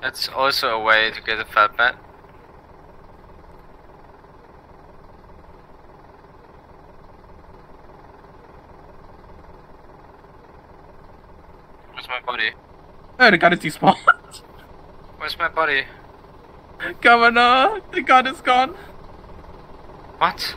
That's also a way to get a fat pat. Where's my body? Oh, the god is despawned. Where's my body? Governor, the god is gone. What?